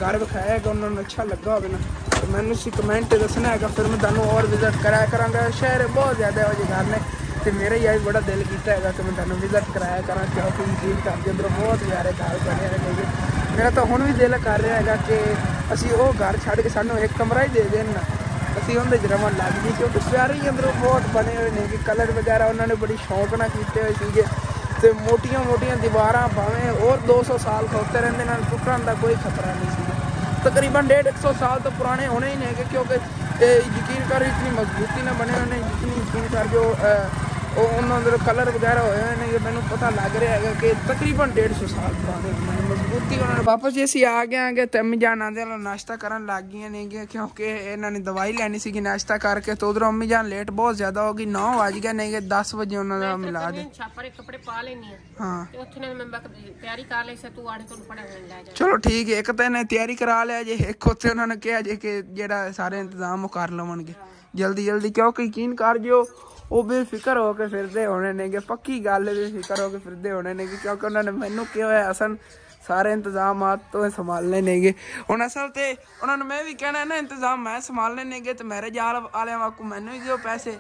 ਘਰ ਵਿਖਾਇਆ ਹੈਗਾ ਉਹਨਾਂ ਨੂੰ ਅੱਛਾ ਲੱਗਾ ਹੋਵੇ ਨਾ, ਤਾਂ ਮੈਨੂੰ ਸੀ ਕਮੈਂਟ ਦੱਸਣਾ ਹੈਗਾ, ਫਿਰ ਮੈਂ ਤੁਹਾਨੂੰ ਹੋਰ ਵਿਜ਼ਿਟ ਕਰਾਇਆ ਕਰਾਂਗਾ। ਸ਼ਹਿਰ ਬਹੁਤ ਜ਼ਿਆਦਾ ਇਹੋ ਜਿਹੇ ਘਰ ਨੇ ਤੇ ਮੇਰਾ ਹੀ ਬੜਾ ਦਿਲ ਕੀਤਾ ਹੈਗਾ ਕਿ ਮੈਂ ਤੁਹਾਨੂੰ ਵਿਜ਼ਿਟ ਕਰਾਇਆ ਕਰਾਂ, ਕਿਉਂਕਿ ਜੀਵ ਘਰ ਦੇ ਅੰਦਰ ਬਹੁਤ ਪਿਆਰੇ ਘਰ ਬਣੇ ਹੋਏ ਮੇਰਾ ਤਾਂ ਹੁਣ ਵੀ ਦਿਲ ਕਰ ਰਿਹਾ ਹੈਗਾ ਕਿ ਅਸੀਂ ਉਹ ਘਰ ਛੱਡ ਕੇ ਸਾਨੂੰ ਇੱਕ ਕਮਰਾ ਹੀ ਦੇ ਦੇਣ ਨਾ। ਅਸੀਂ ਉਹਦੇ ਚ ਰਵਣ ਲੱਗ ਗਏ ਕਿਉਂਕਿ ਪਿਆਰੇ ਹੀ ਅੰਦਰੋਂ ਬਹੁਤ ਬਣੇ ਹੋਏ ਨੇ ਕਿ ਕਲਰ ਵਗੈਰਾ ਉਹਨਾਂ ਨੇ ਬੜੀ ਸ਼ੌਂਕ ਨਾਲ ਕੀਤੇ ਹੋਏ ਸੀਗੇ। ਤੇ ਮੋਟੀਆਂ ਮੋਟੀਆਂ ਦੀਵਾਰਾਂ ਭਾਵੇਂ ਹੋਰ 200 ਸਾਲ ਖੋਤੇ ਰਹਿੰਦੇ ਨਾਲ ਟੁੱਟਣ ਦਾ ਕੋਈ ਖਤਰਾ ਨਹੀਂ ਸੀ। ਤਕਰੀਬਨ 150 ਸਾਲ ਤੋਂ ਪੁਰਾਣੇ ਹੋਣੇ ਹੀ ਨੇ ਕਿਉਂਕਿ ਤੇ ਯਕੀਨ ਕਰ ਇਤਨੀ ਮਜ਼ਬੂਤੀ ਨਾਲ ਬਣੇ ਹੋਏ ਨੇ ਜਿਤਨੀ ਯਕੀਨ ਕਰ ਜੋ ਉਹਨਾਂ ਦੇ ਕਲਰ ਵਗੈਰਾ ਹੋਏ ਹੋਏ ਨੇ ਮੈਨੂੰ ਪਤਾ ਲੱਗ ਰਿਹਾ ਹੈਗਾ ਕਿ ਤਕਰੀਬਨ 150 ਸਾਲ ਪੁਰਾਣੇ ਨੇ। ਮਜ਼ਬੂਤੀ ਉਹਨਾਂ ਨੇ ਵਾਪਸ ਜੇ ਅਸੀਂ ਆ ਗਏ ਆਂਗੇ ਤੇ ਅੰਮੀ ਜਾਨ ਆਂਦੇ ਨਾਲ ਨਾਸ਼ਤਾ ਕਰਨ ਲੱਗ ਗਈਆਂ ਨੇਗੇ ਕਿਉਂਕਿ ਇਹਨਾਂ ਨੇ ਦਵਾਈ ਲੈਣੀ ਸੀਗੀ ਨਾਸ਼ਤਾ ਕਰਕੇ ਤੇ ਉਧਰੋਂ ਅੰਮੀ ਜਾਨ ਲੇਟ ਬਹੁਤ ਜ਼ਿਆਦਾ ਹੋ ਗਈ। 9 ਵਜ ਗਏ ਨੇਗੇ 10 ਵਜੇ ਉਹਨਾਂ ਦਾ ਮਿਲਾਦ ਹੈ। ਛਾਪਰੇ ਕੱਪੜੇ ਪਾ ਲੈਣੀ ਆ ਹਾਂ। ਤੇ ਉੱਥੇ ਨੇ ਮੈਂ ਬਕ ਤਿਆਰੀ ਕਰ ਲਈ ਸੀ ਤੂੰ ਆੜੇ ਤੋਂ ਪੜਾ ਲੈ ਜਾ। ਚਲੋ ਠੀਕ ਹੈ ਇੱਕ ਤਾਂ ਇਹਨੇ ਤਿਆਰੀ ਕਰਾ ਲਿਆ ਜੇ ਇੱਕ ਉੱਥੇ ਉਹਨਾਂ ਨੇ ਕਿਹਾ ਜੇ ਕਿ ਜਿਹੜਾ ਸਾਰੇ ਇੰਤਜ਼ਾਮ ਉਹ ਕਰ ਲਵਣਗੇ। ਜਲਦੀ ਜਲਦੀ ਕਿਉਂਕਿ ਯਕੀਨ ਕਰ ਜਿਓ ਉਹ ਬੇਫਿਕਰ ਹੋ ਕੇ ਫਿਰਦੇ ਹੋਣੇ ਨੇਗੇ। ਪੱਕੀ ਗੱਲ ਹੈ ਬੇਫਿਕਰ ਹੋ ਕੇ ਫਿਰਦੇ ਹੋਣੇ ਨੇਗੇ ਕਿਉਂਕਿ ਉਹਨਾਂ ਨੇ ਮੈਨੂੰ ਕਿਹਾ ਹੋਇਆ ਅਸਨ ਸਾਰੇ ਇੰਤਜ਼ਾਮਾਤ ਤੋਂ ਸੰਭਾਲਨੇ ਨੇਗੇ। ਹੁਣ ਅਸਲ ਤੇ ਉਹਨਾਂ ਨੂੰ ਮੈਂ ਵੀ ਕਹਿਣਾ ਨਾ, ਇੰਤਜ਼ਾਮ ਮੈਂ ਸੰਭਾਲਨੇ ਨੇਗੇ ਤੇ ਮੇਰੇ ਜਾਲ ਵਾਲਿਆਂ ਵਾਕੂ ਮੈਨੂੰ ਵੀ ਦਿਓ ਪੈਸੇ।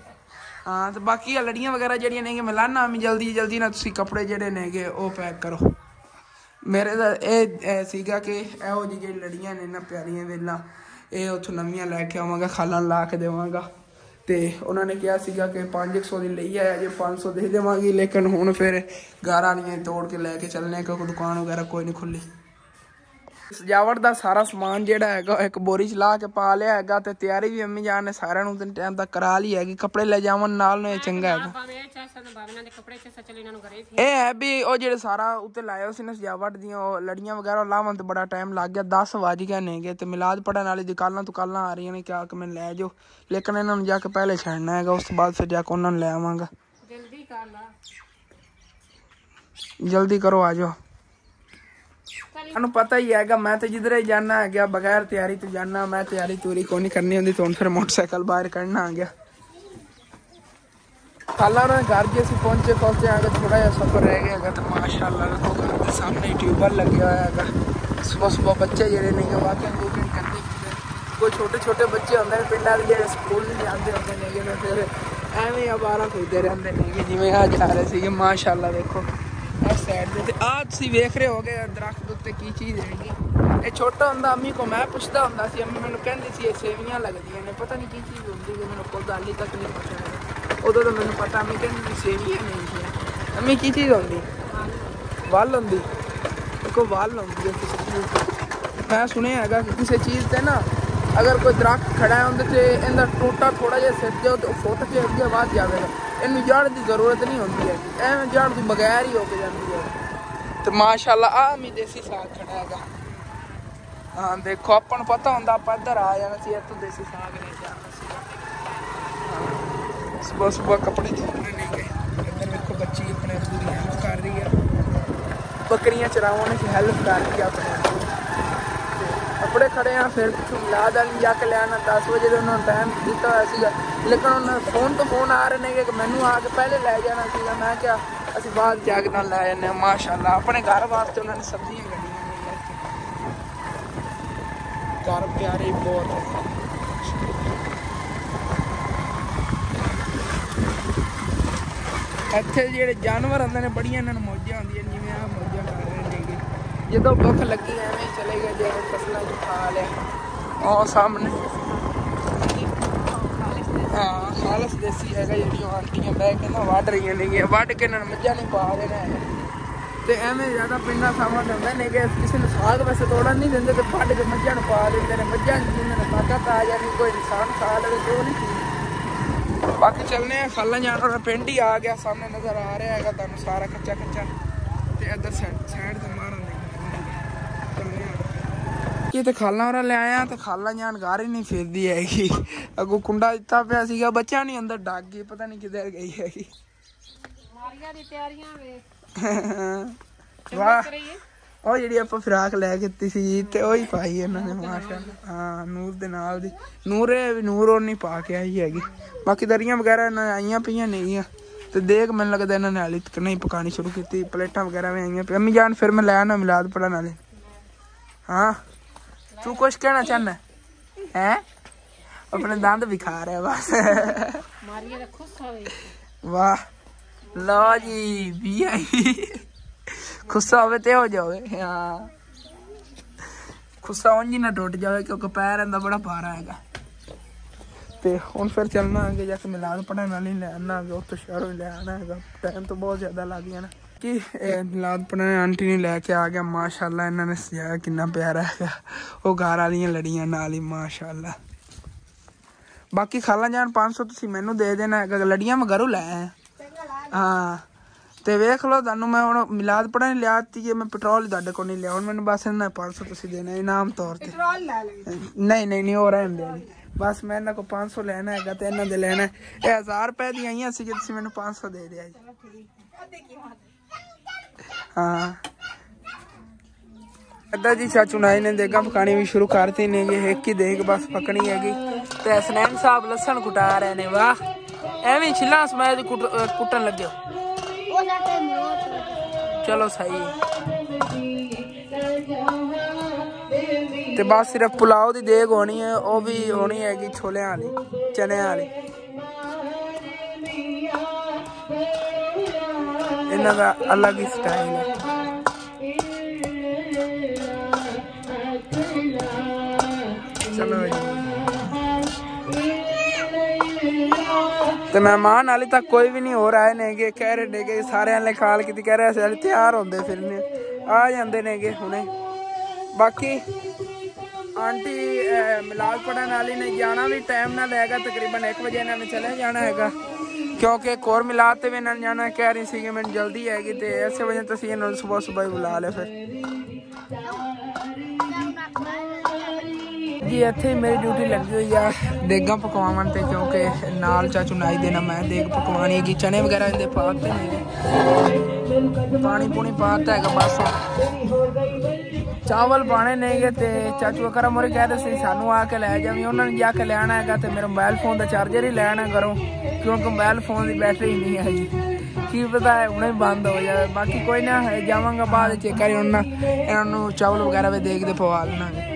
ਹਾਂ, ਤੇ ਬਾਕੀ ਆ ਲੜੀਆਂ ਵਗੈਰਾ ਜਿਹੜੀਆਂ ਨੇਗੇ ਮੈਂ ਲਾਣਾ ਮੈਂ ਜਲਦੀ ਜਲਦੀ ਨਾਲ ਤੁਸੀਂ ਕੱਪੜੇ ਜਿਹੜੇ ਨੇਗੇ ਉਹ ਪੈਕ ਕਰੋ। ਮੇਰੇ ਦਾ ਇਹ ਸੀਗਾ ਕਿ ਇਹੋ ਜਿਹੀ ਜਿਹੜੀ ਲੜੀਆਂ ਨੇ ਨਾ ਪਿਆਰੀਆਂ ਵੇਲਾਂ, ਇਹ ਉੱਥੋਂ ਨਵੀਆਂ ਲੈ ਕੇ ਆਵਾਂਗਾ, ਖਾਲਾਂ ਲਾ ਕੇ ਦੇਵਾਂਗਾ। ਤੇ ਉਹਨਾਂ ਨੇ ਕਿਹਾ ਸੀਗਾ ਕਿ 500 ਦੀ ਲਈ ਆਇਆ, ਜੇ 500 ਦੇ ਦੇਵਾਂਗੀ, ਲੇਕਿਨ ਹੁਣ ਫਿਰ ਗਾਰਾਂ ਨਹੀਂ ਤੋੜ ਕੇ ਲੈ ਕੇ ਚੱਲਨੇ ਕਿਉਂਕਿ ਦੁਕਾਨ ਵਗੈਰਾ ਕੋਈ ਨਹੀਂ ਖੁੱਲੀ ਸਜਾਵਟ ਦਾ ਸਾਰਾ ਸਮਾਨ ਜਿਹੜਾ ਹੈਗਾ ਇੱਕ ਬੋਰੀ ਚ ਲਾ ਕੇ ਪਾ ਲਿਆ ਹੈਗਾ ਤੇ ਤਿਆਰੀ ਵੀ ਅੰਮੀ ਜਾਨ ਨੇ ਸਾਰਿਆਂ ਨੂੰ ਦਿਨ ਟਾਈਮ ਤੱਕ ਕਰਾ ਲਈ ਹੈਗੀ। ਕੱਪੜੇ ਲੈ ਜਾਵਣ ਨਾਲ ਨੂੰ ਇਹ ਚੰਗਾ ਹੈਗਾ। ਇਹ ਹੈ ਵੀ ਉਹ ਜਿਹੜੇ ਸਾਰਾ ਉੱਤੇ ਲਾਇਆ ਸੀ ਨਾ ਸਜਾਵਟ ਦੀਆਂ ਉਹ ਲੜੀਆਂ ਵਗੈਰਾ ਲਾਵਣ ਤੇ ਬੜਾ ਟਾਈਮ ਲੱਗ ਗਿਆ 10 ਵਜ ਗਏ ਨੇਗੇ ਤੇ ਮਿਲਾਦ ਪੜਨ ਵਾਲੀ ਦੁਕਾਨਾਂ ਦੁਕਾਨਾਂ ਆ ਰਹੀਆਂ ਨੇ ਕਿ ਮੈਂ ਲੈ ਜਾਓ। ਲੇਕਿਨ ਇਹਨਾਂ ਨੂੰ ਜਾ ਕੇ ਪਹਿਲੇ ਛੱਡਣਾ ਹੈਗਾ ਉਸ ਤੋਂ ਬਾਅਦ ਫਿਰ ਜਾ ਕੇ ਉਹਨਾਂ ਨੂੰ ਲੈ ਆਵਾਂਗਾ। ਜਲਦੀ ਕਰ ਲਾ। ਜਲਦੀ ਕਰੋ ਆ ਜਾਓ। ਤੁਹਾਨੂੰ ਪਤਾ ਹੀ ਹੈਗਾ, ਮੈਂ ਤੇ ਜਿੱਧਰੇ ਜਾਣਾ ਹੈਗਾ, ਬਗੈਰ ਤਿਆਰੀ ਤੋਂ ਜਾਣਾ ਮੈਂ ਤਿਆਰੀ ਤੂਰੀ ਕੋਈ ਨਹੀਂ ਕਰਨੀ ਹੁੰਦੀ, ਤੋਂ ਫਿਰ ਮੋਟਰਸਾਈਕਲ ਬਾਹਰ ਕੱਢਣਾ ਆ ਗਿਆ ਕੱਲ ਉਹਨਾਂ ਘਰ ਜੇ ਅਸੀਂ ਪਹੁੰਚੇ ਪਹੁੰਚੇ ਆ ਕੇ ਥੋੜਾ ਜਿਹਾ ਸਫ਼ਰ ਰਹਿ ਗਿਆ ਹੈਗਾ, ਤਾਂ ਮਾਸ਼ਾਅੱਲਾ, ਦੇਖੋ ਘਰ ਦੇ ਸਾਹਮਣੇ ਟਿਊਬਰ ਲੱਗਿਆ ਹੋਇਆ ਹੈਗਾ। ਸਵੇਰ ਸਵੇਰ ਬੱਚੇ ਜਿਹੜੇ ਨੇ ਕਿ ਵਾਕਿਆ ਕੁਕਿੰਗ ਕਰਦੇ ਕੋਈ ਛੋਟੇ ਛੋਟੇ ਬੱਚੇ ਹੁੰਦੇ ਨੇ ਪਿੰਡਾਂ ਦੇ ਜਿਹੜੇ ਸਕੂਲ ਨਹੀਂ ਜਾਂਦੇ ਹੁੰਦੇ ਨੇ ਕਿ ਫਿਰ ਐਵੇਂ ਆਵਾਰਾ ਫਿਰਦੇ ਰਹਿੰਦੇ ਨੇ ਕਿ ਜਿਵੇਂ ਆ ਜਾ ਰਹੇ ਸੀਗੇ, ਮਾਸ਼ਾਅੱਲਾ, ਦੇਖੋ। ਸਾਈਡ ਦੇ ਤੇ ਆਹ ਤੁਸੀਂ ਵੇਖ ਰਹੇ ਹੋਗੇ ਦਰਖਤ ਉੱਤੇ ਕੀ ਚੀਜ਼ ਹੈਗੀ। ਇਹ ਛੋਟਾ ਹੁੰਦਾ, ਅੰਮੀ ਕੋ ਮੈਂ ਪੁੱਛਦਾ ਹੁੰਦਾ ਸੀ, ਅੰਮੀ ਮੈਨੂੰ ਕਹਿੰਦੀ ਸੀ, ਇਹ ਸੇਵੀਆਂ ਲੱਗਦੀਆਂ ਨੇ। ਪਤਾ ਨਹੀਂ ਕੀ ਚੀਜ਼ ਹੁੰਦੀ ਹੈ, ਮੈਨੂੰ ਖੁਦ ਹਾਲੀ ਤੱਕ ਨਹੀਂ ਪਤਾ ਉਦੋਂ ਤਾਂ ਮੈਨੂੰ ਪਤਾ, ਅੰਮੀ ਕਹਿੰਦੀ ਸੀ, ਸੇਵੀਆਂ ਨਹੀਂ ਹੁੰਦੀਆਂ ਅੰਮੀ, ਕੀ ਚੀਜ਼ ਹੁੰਦੀ? ਵੱਲ ਹੁੰਦੀ। ਕੋ ਵੱਲ ਹੁੰਦੀ ਹੈ ਕਿਸੇ ਚੀਜ਼ ਮੈਂ ਸੁਣਿਆ ਹੈਗਾ ਕਿ ਕਿਸੇ ਚੀਜ਼ ਤੇ ਨਾ ਅਗਰ ਕੋਈ ਦਰਖਤ ਖੜਾ ਹੈ, ਉਹਦੇ ਤੇ ਇਹਦਾ ਟੋਟਾ ਥੋੜਾ ਜਿਹਾ ਸਿਰ ਜਾਓ ਤੇ ਫੁੱਟ ਕੇ ਅੱਗੇ ਵੱਧ ਜਾਵੇਗਾ। ਇਹਨੂੰ ਜੜ ਦੀ ਜ਼ਰੂਰਤ ਨਹੀਂ ਹੁੰਦੀ ਹੈ। ਐਵੇਂ ਜੜ ਤੋਂ ਬਗੈਰ ਹੀ ਹੋ ਕੇ ਜਾਂਦੀ ਹੈ। ਤੇ ਮਾਸ਼ਾਅੱਲਾ ਆ ਮੀ ਦੇਸੀ ਸਾਗ ਖੜਾ ਹੈਗਾ। ਹਾਂ, ਦੇਖੋ, ਆਪਾਂ ਨੂੰ ਪਤਾ ਹੁੰਦਾ, ਆਪਾਂ ਇੱਧਰ ਆ ਜਾਣਾ ਸੀ, ਇੱਥੋਂ ਦੇਸੀ ਸਾਗ ਲੈ ਜਾਣਾ ਸੀ। ਸਵੇਰ ਸਵੇਰ ਕੱਪੜੇ ਧੋਣੇ ਨਹੀਂ ਗਏ ਇੱਧਰ ਵੇਖੋ ਬੱਚੀ ਆਪਣੇ ਪੂਰੀ ਦੀ ਹੈਲਪ ਕਰ ਰਹੀ ਹੈ। ਬੱਕਰੀਆਂ ਚਰਾਉਣ ਵਿੱਚ ਹੈਲਪ ਕਰ ਰਹੀ ਹੈ ਆਪਣੇ ਅੱਬੂ ਕੱਪੜੇ ਖੜੇ ਆ, ਫਿਰ ਪਿੱਛੋਂ ਮਿਲਾਦ ਵਾਲੀ ਜਾ ਕੇ ਲੈਣਾ 10 ਵਜੇ ਦੇ ਉਹਨਾਂ ਨੂੰ ਟਾਈਮ ਦਿੱਤਾ ਹੋਇਆ ਸੀਗਾ। ਲੇਕਿਨ ਉਹਨਾਂ ਫੋਨ ਤੋਂ ਫੋਨ ਆ ਰਹੇ ਨੇ ਕਿ ਮੈਨੂੰ ਆ ਕੇ ਪਹਿਲੇ ਲੈ ਜਾਣਾ ਸੀਗਾ। ਮੈਂ ਕਿਹਾ, ਅਸੀਂ ਬਾਅਦ ਜਾ ਕੇ ਨਾਲ ਲੈ ਜਾਂਦੇ ਹਾਂ। ਮਾਸ਼ਾਅੱਲਾ, ਆਪਣੇ ਘਰ ਵਾਸਤੇ ਉਹਨਾਂ ਨੇ ਸਬਜ਼ੀਆਂ ਕੱਢੀਆਂ ਨੇ ਘਰ ਪਿਆਰੇ ਬਹੁਤ ਇੱਥੇ ਜਿਹੜੇ ਜਾਨਵਰ ਆਉਂਦੇ ਨੇ, ਬੜੀਆਂ ਇਹਨਾਂ ਨੂੰ ਮੌਜਾਂ ਆਉਂਦੀਆਂ ਜਿਵੇਂ ਆ ਮੌਜਾਂ ਜਦੋਂ ਭੁੱਖ ਲੱਗੀ ਐਵੇਂ ਚਲੇ ਗਏ ਜੇ ਫਸਲਾਂ ਨੂੰ ਖਾ ਲਿਆ। ਉਹ ਸਾਹਮਣੇ। ਹਾਂ, ਖਾਲਸ ਦੇਸੀ ਹੈਗਾ ਜਿਹੜੀਆਂ ਆਂਟੀਆਂ ਬਹਿ ਕੇ ਨਾ ਵੱਢ ਰਹੀਆਂ ਨੇਗੀਆਂ, ਵੱਢ ਕੇ ਇਹਨਾਂ ਨੂੰ ਮੱਝਾਂ ਨਹੀਂ ਪਾ ਦੇਣਾ ਹੈਗਾ ਤੇ ਐਵੇਂ ਜ਼ਿਆਦਾ ਪਿੰਡਾਂ ਸਾਵਾਂ ਦੇ ਨੇ ਕਿ ਕਿਸੇ ਨੂੰ ਸਾਗ ਵੈਸੇ ਤੋੜਨ ਨਹੀਂ ਦਿੰਦੇ, ਤੇ ਵੱਢ ਕੇ ਮੱਝਾਂ ਨੂੰ ਪਾ ਦਿੰਦੇ ਨੇ। ਮੱਝਾਂ ਨੂੰ ਜਿੰਨਾਂ ਨੂੰ ਤਾਕਤ ਆ ਜਾਣੀ, ਕੋਈ ਇਨਸਾਨ ਖਾ ਲਵੇ ਤੇ ਨਹੀਂ ਠੀਕ। ਬਾਕੀ ਚੱਲਨੇ ਆ ਖਾਲਾ ਜਾਣਾ ਦਾ ਪਿੰਡ ਹੀ ਆ ਗਿਆ, ਸਾਹਮਣੇ ਨਜ਼ਰ ਆ ਰਿਹਾ ਹੈਗਾ ਤੁਹਾਨੂੰ ਸਾਰਾ ਕੱਚਾ ਕੱਚਾ ਤੇ ਇੱਧਰ ਸਾਈਡ ਤੇ ਮਾਰਨ ਦੇ ਕੀ ਤੇ ਖਾਲਾਂ ਵਾਲਾ ਲੈ ਆਇਆ ਤੇ ਖਾਲਾਂ ਜਾਨ ਘਰ ਹੀ ਨਹੀਂ ਫਿਰਦੀ ਹੈਗੀ। ਅੱਗੋਂ ਕੁੰਡਾ ਦਿੱਤਾ ਪਿਆ ਸੀਗਾ ਬੱਚਾ ਨਹੀਂ ਅੰਦਰ ਡੱਗ ਗਈ ਪਤਾ ਨਹੀਂ ਕਿੱਧਰ ਗਈ ਹੈਗੀ। ਮਾਰੀਆਂ ਦੀ ਤਿਆਰੀਆਂ ਵੇ। ਵਾਹ। ਉਹ ਜਿਹੜੀ ਆਪਾਂ ਫਿਰਾਕ ਲੈ ਕੇ ਦਿੱਤੀ ਸੀ ਤੇ ਉਹ ਹੀ ਪਾਈ ਇਹਨਾਂ ਨੇ ਮਾਸ਼ਾਅੱਲਾ ਹਾਂ ਨੂਰ ਦੇ ਨਾਲ ਦੀ। ਨੂਰ ਨੂਰ ਉਹ ਨਹੀਂ ਪਾ ਕੇ ਆਈ ਹੈਗੀ। ਬਾਕੀ ਦਰੀਆਂ ਵਗੈਰਾ ਇਹਨਾਂ ਆਈਆਂ ਪਈਆਂ ਨੇਗੀਆਂ ਤੇ ਦੇਖ ਮੈਨੂੰ ਲੱਗਦਾ ਇਹਨਾਂ ਨੇ ਹਾਲੀ ਤੱਕ ਨਹੀਂ ਪਕਾਣੀ ਸ਼ੁਰੂ ਕੀਤੀ। ਪਲੇਟਾਂ ਵਗੈਰਾ ਵੀ ਆਈਆਂ ਪਈਆਂ। ਅੰਮੀ ਜਾਨ ਫਿਰ ਮੈਂ ਲੈ ਆਣਾ ਮਿਲਾਦ ਪੜਨ ਵਾਲੇ। ਹਾਂ। ਤੂੰ ਕੁਝ ਕਹਿਣਾ ਚਾਹਨਾ ਹੈ? ਆਪਣੇ ਦੰਦ ਵਿਖਾ ਰਿਹਾ ਬਸ। ਮਾਰੀਆਂ ਦਾ ਖੁਸ਼ ਹੋਵੇ। ਵਾਹ। ਲਓ ਜੀ ਵੀ ਆਈ। ਖੁੱਸਾ ਹੋਵੇ ਤੇ ਹੋ ਜਾਵੇ। ਹਾਂ। ਖੁੱਸਾ ਉਂਝ ਹੀ ਨਾ ਟੁੱਟ ਜਾਵੇ ਕਿਉਂਕਿ ਪੈਰ ਇਹਦਾ ਬੜਾ ਭਾਰਾ ਹੈਗਾ। ਤੇ ਹੁਣ ਫਿਰ ਚੱਲਣਾ ਅੱਗੇ ਜਾ ਕੇ ਮਿਲਾਦ ਪੜਨ ਵਾਲੀ ਲੈ ਆਣਾ ਉੱਥੋਂ ਸ਼ਹਿਰੋਂ ਹੀ ਲੈ ਆਣਾ ਹੈਗਾ ਟਾਈਮ ਤਾਂ ਬਹੁਤ ਜ਼ਿਆਦਾ ਲੱਗ ਜਾਣਾ। ਕਿ ਇਹ ਮਿਲਾਦ ਪੜਨ ਆਂਟੀ ਨੇ ਲੈ ਕੇ ਆ ਗਿਆ ਮਾਸ਼ਾਅੱਲਾ ਇਹਨਾਂ ਨੇ ਸਜਾਇਆ ਕਿੰਨਾ ਪਿਆਰਾ ਹੈਗਾ। ਉਹ ਘਰ ਵਾਲੀਆਂ ਲੜੀਆਂ ਨਾਲ ਹੀ ਮਾਸ਼ਾਅੱਲਾ। ਬਾਕੀ ਖਾਲਾ ਜਾਨ 500 ਤੁਸੀਂ ਮੈਨੂੰ ਦੇ ਦੇਣਾ ਲੜੀਆਂ ਮੈਂ ਘਰੋਂ ਲੈ ਆਇਆ ਹਾਂ ਤੇ ਵੇਖ ਲਓ ਤੁਹਾਨੂੰ ਮੈਂ ਹੁਣ ਮਿਲਾਦ ਪੜਨ ਲਿਆਤੀ ਜੇ ਮੈਂ ਪੈਟਰੋਲ ਤੁਹਾਡੇ ਕੋਲ ਨਹੀਂ ਲਿਆ ਹੁਣ ਮੈਨੂੰ ਬਸ ਇਹਨਾਂ 500 ਤੁਸੀਂ ਦੇਣਾ ਇਨਾਮ ਤੌਰ ਤੇ। ਪੈਟਰੋਲ ਲੈ ਲੈ ਨਹੀਂ ਨਹੀਂ ਨਹੀਂ ਹੋ ਰਹਿਣ ਦੇ ਬਸ ਮੈਂ ਇਹਨਾਂ ਕੋ 500 ਲੈਣਾ ਹੈਗਾ ਤੇ ਇਹਨਾਂ ਦੇ ਲੈਣਾ। ਹੈ। ਇਹ 1000 ਰੁਪਏ ਦੀਆਂ ਆਈਆਂ ਸੀ ਜੇ ਤੁਸੀਂ ਮੈਨੂੰ 500 ਦੇ ਦਿਆ ਜੀ। ਹਾਂ। ਅੱਦਾ ਜੀ ਚਾਚੂ ਨਾਈ ਨੇ, ਦੇਗਾ ਪਕਾਣੀ ਵੀ ਸ਼ੁਰੂ ਕਰਤੀ ਨੇ ਇਹ ਇੱਕ ਹੀ ਦੇਗ ਬਸ ਪਕਣੀ ਹੈਗੀ। ਤੇ ਹਸਨੈਨ ਸਾਹਿਬ ਲਸਣ ਕੁਟਾ ਰਹੇ ਨੇ, ਵਾਹ। ਐਵੇਂ ਛਿੱਲਾ ਸਮੈਦ ਕੁੱਟਣ ਲੱਗਿਓ ਚਲੋ ਸਹੀ ਤੇ ਬਸ ਸਿਰਫ ਪੁਲਾਓ ਦੀ ਦੇਗ ਹੋਣੀ ਹੈ, ਉਹ ਵੀ ਹੋਣੀ ਹੈਗੀ ਛੋਲਿਆਂ ਵਾਲੀ, ਚਨਿਆਂ ਵਾਲੀ। ਇਹਨਾਂ ਦਾ ਅਲੱਗ ਹੀ ਸਟਾਈਲ ਹੈ। ਚਲੋ ਤੇ ਮਹਿਮਾਨ ਹਾਲੇ ਤੱਕ ਕੋਈ ਵੀ ਨਹੀਂ ਹੋ ਰਹਾ ਨੇਗੇ ਕਹਿ ਰਹੇ ਨੇਗੇ ਸਾਰਿਆਂ ਨੇ ਖਾਲ ਕੀਤੀ ਕਹਿ ਰਹੇ ਅਸੀਂ ਤਿਆਰ ਹੁੰਦੇ ਫਿਰਨੇ ਆ। ਜਾਂਦੇ ਨੇਗੇ ਹੁਣੇ। ਬਾਕੀ ਆਂਟੀ ਅਹ, ਮਿਲਾਦ ਪੜਨ ਵਾਲੀ ਨੇ ਜਾਣਾ ਵੀ ਟਾਈਮ ਨਾਲ ਹੈਗਾ ਤਕਰੀਬਨ 1 ਵਜੇ ਇਹਨਾਂ ਨੇ ਚਲੇ ਜਾਣਾ ਹੈਗਾ। ਕਿਉਂਕਿ ਇੱਕ ਹੋਰ ਮਿਲਾਦ ਤੇ ਵੀ ਇਹਨਾਂ ਨੇ ਜਾਣਾ, ਕਹਿ ਰਹੀ ਸੀ ਕਿ ਮੈਨੂੰ ਜਲਦੀ ਹੈਗੀ ਤੇ ਇਸੇ ਵਜ੍ਹਾ ਤੋਂ ਇਹਨਾਂ ਨੂੰ ਸਵੇਰ ਸਵੇਰ ਬੁਲਾ ਲਿਆ ਫਿਰ। ਜੀ, ਇੱਥੇ ਮੇਰੀ ਡਿਊਟੀ ਲੱਗੀ ਹੋਈ ਆ ਦੇਗਾਂ ਪਕਵਾਉਣ ਤੇ, ਕਿਉਂਕਿ ਨਾਲ ਚਾਚੂ ਨਾਈ ਦੇਣਾ ਮੈਂ ਦੇਗ ਪਕਵਾਣੀ ਹੈਗੀ ਚਨੇ ਵਗੈਰਾ ਇਹਦੇ ਪਾਤੇ ਨੇ। ਪਾਣੀ ਪੂਣੀ ਪਾਤਾ ਹੈਗਾ ਬਸ। ਚਾਵਲ ਪਾਣੇ ਨੇਗੇ ਤੇ ਚਾਚੂ ਕਰਾ ਮੋਰੇ ਕਹਿ ਰਹੇ ਸੀ, ਸਾਨੂੰ ਆ ਕੇ ਲੈ ਜਾਵੀਂ। ਉਹਨਾਂ ਨੇ ਜਾ ਕੇ ਲੈਣਾ ਹੈਗਾ ਤੇ ਮੇਰਾ ਮੋਬਾਈਲ ਫੋਨ ਦਾ ਚਾਰਜਰ ਹੀ ਲੈਣਾ ਘਰੋਂ। ਕਿਉਂਕਿ ਮੋਬਾਈਲ ਫੋਨ ਦੀ ਬੈਟਰੀ ਨਹੀਂ ਹੈਗੀ ਕੀ ਪਤਾ ਹੈ ਹੁਣੇ ਬੰਦ ਹੋ ਜਾਵੇ। ਬਾਕੀ ਕੋਈ ਨਾ ਜਾਵਾਂਗਾ ਬਾਅਦ ਚ ਕਰੀ ਉਹਨਾਂ ਇਹਨਾਂ ਨੂੰ ਚਾਵਲ ਵਗੈਰਾ ਵੀ ਦੇਖਦੇ ਪਵਾ ਲੈਣਾਗੇ।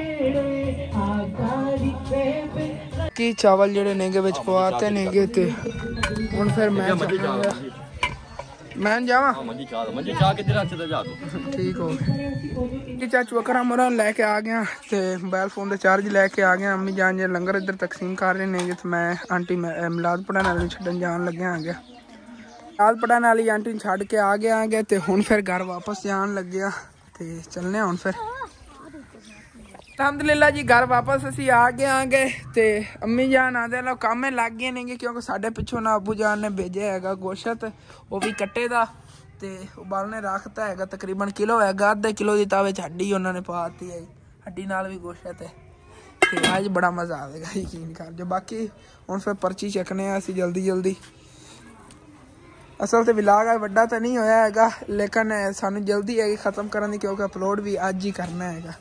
ਕੀ ਚਾਵਲ ਜਿਹੜੇ ਨੇਗੇ ਵਿੱਚ ਪਵਾਤੇ ਨੇਗੇ ਤੇ। ਹੁਣ ਫਿਰ ਮੈਂ ਜਾਵਾਂਗਾ ਮੈਂ ਜਾਵਾਂ? ਮੰਜੀ ਚਾਹ ਮੰਜੀ ਚਾਹ ਕਿੱਧਰ ਰੱਖ ਤੇ ਜਾ ਤੂੰ। ਠੀਕ ਹੋ ਗਿਆ ਕਿ ਚਾਚੂ ਅਕਰਮ ਮਰਾ ਲੈ ਕੇ ਆ ਗਿਆ ਤੇ ਮੋਬਾਈਲ ਫੋਨ ਦਾ ਚਾਰਜ ਲੈ ਕੇ ਆ ਗਿਆ। ਅੰਮੀ ਜਾਨ ਜੇ ਲੰਗਰ ਇੱਧਰ ਤਕਸੀਮ ਕਰ ਰਹੇ ਨੇ ਤੇ ਮੈਂ ਆਂਟੀ ਮਿਲਾਦ ਪੜਨ ਵਾਲੀ ਛੱਡਣ ਜਾਣ ਲੱਗਿਆ ਆ ਗਿਆ ਮਿਲਾਦ ਪੜਨ ਵਾਲੀ ਆਂਟੀ ਨੂੰ ਛੱਡ ਕੇ ਆ ਗਿਆ ਆ ਗਿਆ ਤੇ ਹੁਣ ਫਿਰ ਘਰ ਵਾਪਸ ਜਾਣ ਲੱਗਿਆ ਤੇ ਚੱਲਨੇ ਹੁਣ ਫਿਰ। ਅਲਹਮਦੁਲਿਲਾ ਜੀ, ਘਰ ਵਾਪਸ ਅਸੀਂ ਆ ਗਏ ਆਂਗੇ ਤੇ ਅੰਮੀ ਜਾਨ ਆਦੇ ਲੋ ਕੰਮੇ ਲੱਗ ਗਏ ਨੇਗੇ ਕਿਉਂਕਿ ਸਾਡੇ ਪਿੱਛੋਂ ਨਾ ਅਬੂ ਜਾਨ ਨੇ ਭੇਜਿਆ ਹੈਗਾ ਗੋਸ਼ਤ, ਉਹ ਵੀ ਕੱਟੇ ਦਾ ਤੇ ਉਬਾਲਨੇ ਰੱਖਤਾ ਹੈਗਾ, ਤਕਰੀਬਨ ਕਿਲੋ ਹੈਗਾ, ਅੱਧੇ ਕਿਲੋ ਦੀ ਤਾਵੇ ਚ ਹੱਡੀ ਉਹਨਾਂ ਨੇ ਪਾਤੀ ਹੈ ਹੱਡੀ ਨਾਲ ਵੀ ਗੋਸ਼ਤ ਹੈ। ਤੇ ਅੱਜ ਬੜਾ ਮਜ਼ਾ ਆਵੇਗਾ ਯਕੀਨ ਕਰ ਜੋ, ਬਾਕੀ ਹੁਣ ਫਿਰ ਪਰਚੀ ਚੱਕਨੇ ਆ ਅਸੀਂ ਜਲਦੀ ਜਲਦੀ। ਅਸਲ ਤੇ ਵਿਲਾਗ ਆ, ਵੱਡਾ ਤਾਂ ਨਹੀਂ ਹੋਇਆ ਹੈਗਾ, ਲੇਕਿਨ ਸਾਨੂੰ ਜਲਦੀ ਹੈਗੀ ਖਤਮ ਕਰਨ ਦੀ ਕਿਉਂਕਿ ਅਪਲੋਡ ਵੀ ਅੱਜ ਹੀ ਕਰਨਾ ਹੈਗਾ।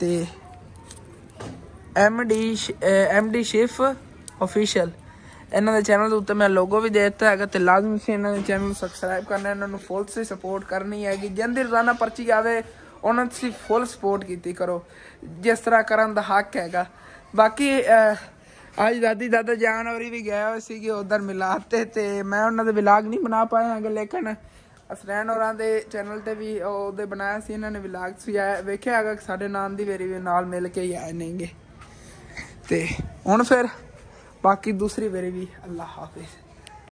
ਤੇ ਐਮਡੀ ਐਮਡੀ ਸ਼ਿਫ ਅਫੀਸ਼ੀਅਲ ਇਹਨਾਂ ਦੇ ਚੈਨਲ ਦੇ ਉੱਤੇ ਮੈਂ ਲੋਗੋ ਵੀ ਦੇ ਦਿੱਤਾ ਹੈਗਾ ਤੇ ਲਾਜ਼ਮੀ ਸੀ ਇਹਨਾਂ ਦੇ ਚੈਨਲ ਨੂੰ ਸਬਸਕ੍ਰਾਈਬ ਕਰਨਾ, ਇਹਨਾਂ ਨੂੰ ਫੁੱਲ ਸੇ ਸਪੋਰਟ ਕਰਨੀ ਹੈਗੀ। ਜਿੰਦੀ ਰੋਜ਼ਾਨਾ ਪਰਚੀ ਆਵੇ, ਉਹਨਾਂ ਨੂੰ ਤੁਸੀਂ ਫੁੱਲ ਸਪੋਰਟ ਕੀਤੀ ਕਰੋ। ਜਿਸ ਤਰ੍ਹਾਂ ਕਰਨ ਦਾ ਹੱਕ ਹੈਗਾ। ਬਾਕੀ ਅੱਜ ਦਾਦੀ ਦਾਦਾ ਜਾਨ ਹੋਰੀ ਵੀ ਗਏ ਹੋਏ ਸੀਗੇ, ਉਧਰ ਮਿਲਾਦ ਤੇ ਤੇ ਮੈਂ ਉਹਨਾਂ ਦੇ ਵਿਲਾਗ ਨਹੀਂ ਬਣਾ ਪਾਇਆ ਹੈਗਾ ਲੇਕਿਨ ਅਸਰੈਨ ਹੋਰਾਂ ਦੇ ਚੈਨਲ ਤੇ ਵੀ ਉਹਦੇ ਬਣਾਇਆ ਸੀ, ਇਹਨਾਂ ਨੇ ਵਿਲਾਗ ਸੀ ਆਇਆ। ਵੇਖਿਆ ਹੈਗਾ ਕਿ ਸਾਡੇ ਨਾਮ ਦੀ ਵੇਰੀ ਵੀ ਨਾਲ ਮਿਲ ਕੇ ਹੀ ਆਏ ਨੇਗੇ। ਤੇ ਹੁਣ ਫਿਰ ਬਾਕੀ ਦੂਸਰੀ ਵੇਰੀ ਵੀ ਅੱਲਾਹ ਹਾਫਿਜ਼।